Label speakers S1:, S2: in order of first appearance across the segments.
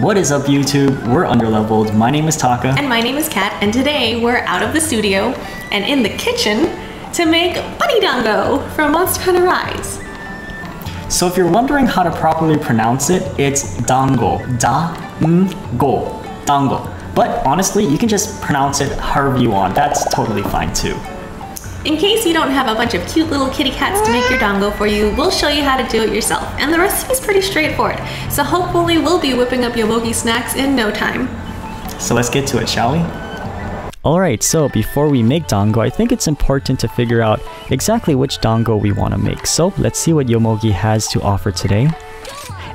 S1: What is up YouTube? We're underleveled. My name is Taka.
S2: And my name is Kat, and today we're out of the studio and in the kitchen to make Bunny Dango from Monster Hunter Rise.
S1: So if you're wondering how to properly pronounce it, it's dango. Da, n, go. Dango. But honestly, you can just pronounce it however you want. That's totally fine too.
S2: In case you don't have a bunch of cute little kitty cats to make your dango for you, we'll show you how to do it yourself. And the recipe's pretty straightforward, so hopefully we'll be whipping up your Yomogi snacks in no time.
S1: So let's get to it, shall we?
S3: Alright, so before we make dango, I think it's important to figure out exactly which dango we want to make. So let's see what Yomogi has to offer today.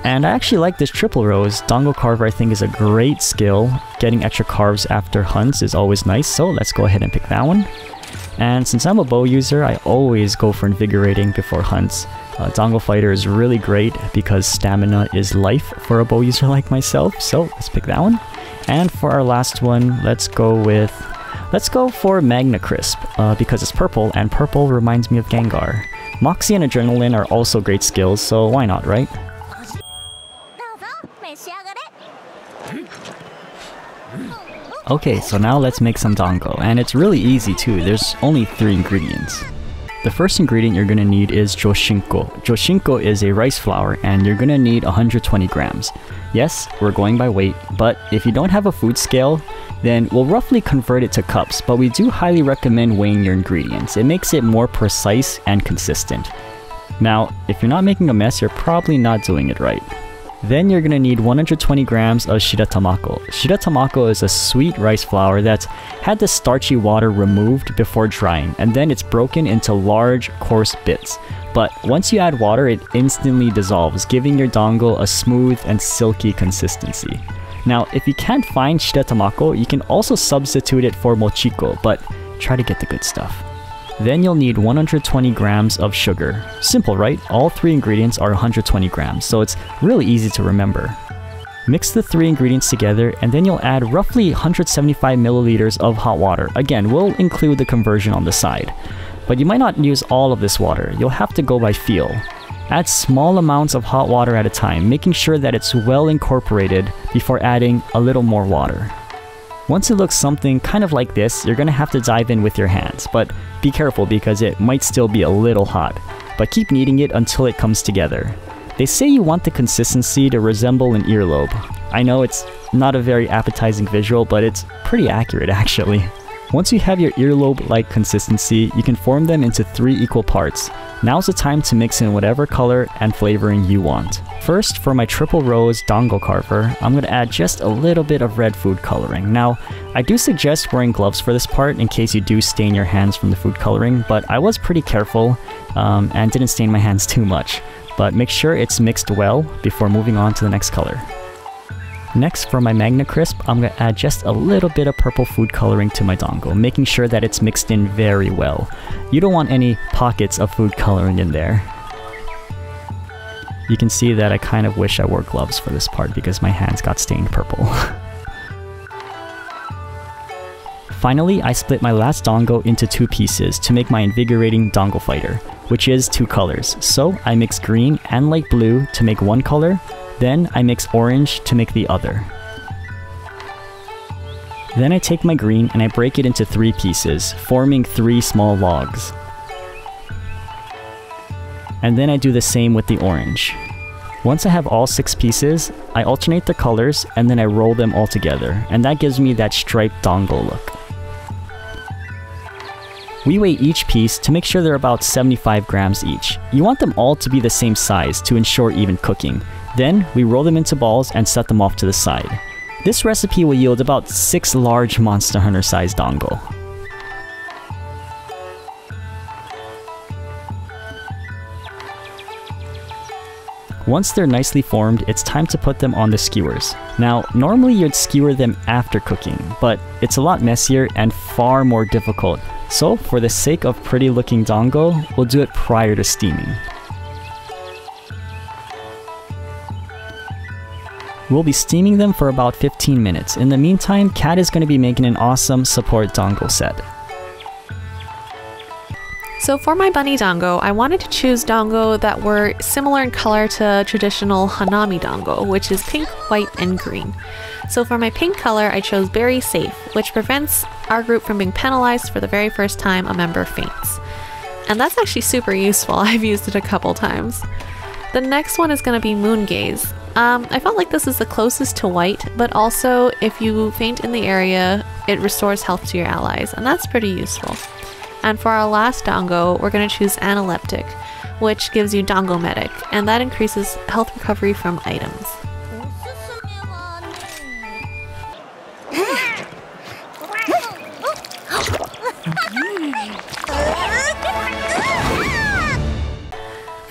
S3: And I actually like this triple rose. Dango carver I think is a great skill. Getting extra carves after hunts is always nice, so let's go ahead and pick that one. And since I'm a bow user, I always go for invigorating before hunts. Uh, Dango Fighter is really great because stamina is life for a bow user like myself, so let's pick that one. And for our last one, let's go with... Let's go for Magna Crisp, uh, because it's purple, and purple reminds me of Gengar. Moxie and Adrenaline are also great skills, so why not, right? Okay, so now let's make some dango, and it's really easy too, there's only three ingredients. The first ingredient you're gonna need is joshinko. Joshinko is a rice flour, and you're gonna need 120 grams. Yes, we're going by weight, but if you don't have a food scale, then we'll roughly convert it to cups, but we do highly recommend weighing your ingredients. It makes it more precise and consistent. Now, if you're not making a mess, you're probably not doing it right. Then you're gonna need 120 grams of shiratamako. Shiratamako is a sweet rice flour that's had the starchy water removed before drying, and then it's broken into large, coarse bits. But once you add water, it instantly dissolves, giving your dango a smooth and silky consistency. Now, if you can't find shiratamako, you can also substitute it for mochiko, but try to get the good stuff. Then you'll need 120 grams of sugar. Simple, right? All three ingredients are 120 grams, so it's really easy to remember. Mix the three ingredients together and then you'll add roughly 175 milliliters of hot water. Again, we'll include the conversion on the side. But you might not use all of this water, you'll have to go by feel. Add small amounts of hot water at a time, making sure that it's well incorporated before adding a little more water. Once it looks something kind of like this, you're gonna have to dive in with your hands, but be careful because it might still be a little hot. But keep kneading it until it comes together. They say you want the consistency to resemble an earlobe. I know it's not a very appetizing visual, but it's pretty accurate actually. Once you have your earlobe-like consistency, you can form them into three equal parts. Now's the time to mix in whatever color and flavoring you want. First, for my triple rose dango carver, I'm going to add just a little bit of red food coloring. Now, I do suggest wearing gloves for this part in case you do stain your hands from the food coloring, but I was pretty careful um, and didn't stain my hands too much. But make sure it's mixed well before moving on to the next color. Next, for my Magna Crisp, I'm going to add just a little bit of purple food coloring to my dango, making sure that it's mixed in very well. You don't want any pockets of food coloring in there. You can see that I kind of wish I wore gloves for this part because my hands got stained purple. Finally, I split my last dango into two pieces to make my invigorating dango fighter, which is two colors. So I mix green and light blue to make one color, then I mix orange to make the other. Then I take my green and I break it into three pieces, forming three small logs. And then I do the same with the orange. Once I have all six pieces, I alternate the colors and then I roll them all together, and that gives me that striped dango look. We weigh each piece to make sure they're about 75 grams each. You want them all to be the same size to ensure even cooking, then, we roll them into balls and set them off to the side. This recipe will yield about 6 large Monster Hunter sized dango. Once they're nicely formed, it's time to put them on the skewers. Now, normally you'd skewer them after cooking, but it's a lot messier and far more difficult, so for the sake of pretty looking dango, we'll do it prior to steaming. We'll be steaming them for about 15 minutes. In the meantime, Kat is going to be making an awesome support dango set.
S2: So for my bunny dango, I wanted to choose dango that were similar in color to traditional hanami dango, which is pink, white, and green. So for my pink color, I chose Berry Safe, which prevents our group from being penalized for the very first time a member faints. And that's actually super useful. I've used it a couple times. The next one is going to be Moon Gaze. Um, I felt like this is the closest to white, but also if you faint in the area, it restores health to your allies, and that's pretty useful. And for our last Dango, we're going to choose Analeptic, which gives you Dango Medic, and that increases health recovery from items.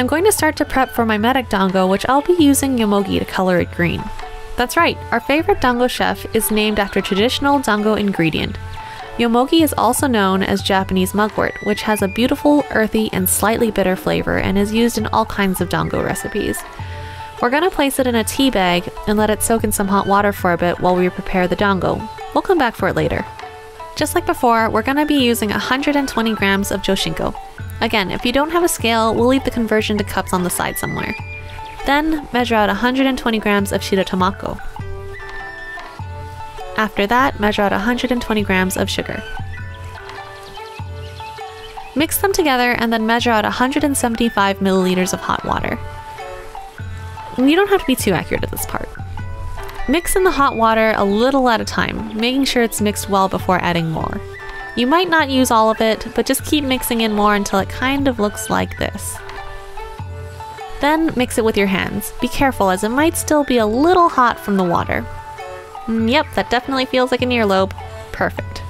S2: Going to start to prep for my medic dango, which I'll be using Yomogi to color it green. That's right, our favorite dango chef is named after traditional dango ingredient. Yomogi is also known as Japanese mugwort, which has a beautiful, earthy, and slightly bitter flavor and is used in all kinds of dango recipes. We're going to place it in a tea bag and let it soak in some hot water for a bit while we prepare the dango. We'll come back for it later. Just like before, we're going to be using 120 grams of Joshinko. Again, if you don't have a scale, we'll leave the conversion to cups on the side somewhere. Then measure out 120 grams of Shiratamako. After that, measure out 120 grams of sugar. Mix them together and then measure out 175 milliliters of hot water. You don't have to be too accurate at this part. Mix in the hot water a little at a time, making sure it's mixed well before adding more. You might not use all of it, but just keep mixing in more until it kind of looks like this. Then mix it with your hands. Be careful as it might still be a little hot from the water. Mm, yep, that definitely feels like an earlobe. Perfect.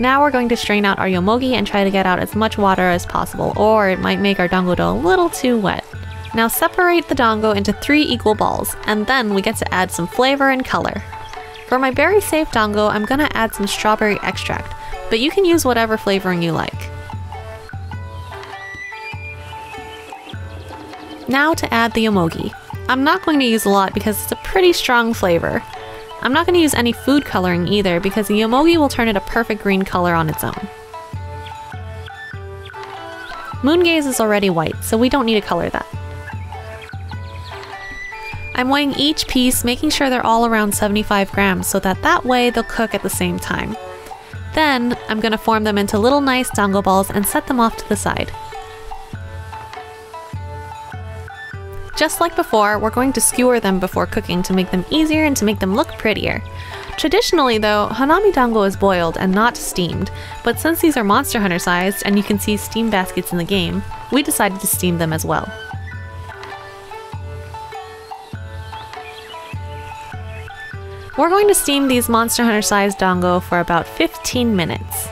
S2: Now we're going to strain out our yomogi and try to get out as much water as possible, or it might make our dango dough a little too wet. Now separate the dango into three equal balls, and then we get to add some flavor and color. For my berry safe dango, I'm gonna add some strawberry extract, but you can use whatever flavoring you like. Now to add the yomogi. I'm not going to use a lot because it's a pretty strong flavor. I'm not going to use any food coloring either because the yomogi will turn it a perfect green color on its own. Moon Gaze is already white, so we don't need to color that. I'm weighing each piece, making sure they're all around 75 grams so that that way they'll cook at the same time. Then, I'm going to form them into little nice dango balls and set them off to the side. Just like before, we're going to skewer them before cooking to make them easier and to make them look prettier. Traditionally though, Hanami Dango is boiled and not steamed, but since these are Monster Hunter sized and you can see steam baskets in the game, we decided to steam them as well. We're going to steam these Monster Hunter sized dango for about 15 minutes.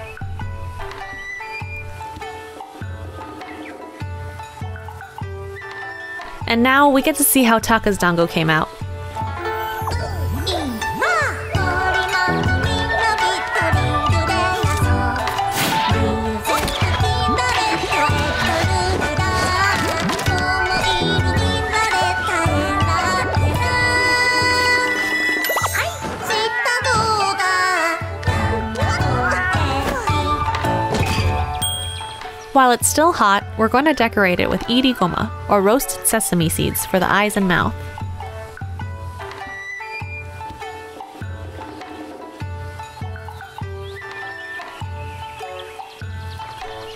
S2: And now we get to see how Taka's dango came out. While it's still hot, we're going to decorate it with irigoma, or roasted sesame seeds, for the eyes and mouth.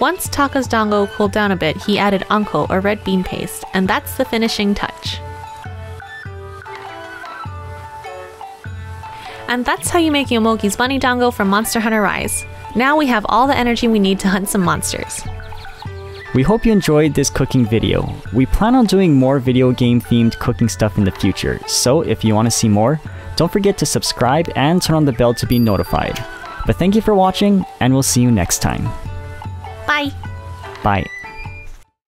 S2: Once Taka's dango cooled down a bit, he added anko, or red bean paste, and that's the finishing touch. And that's how you make Yomogi's bunny dango from Monster Hunter Rise. Now we have all the energy we need to hunt some monsters.
S3: We hope you enjoyed this cooking video. We plan on doing more video game themed cooking stuff in the future, so if you want to see more, don't forget to subscribe and turn on the bell to be notified. But thank you for watching, and we'll see you next time.
S2: Bye!
S3: Bye.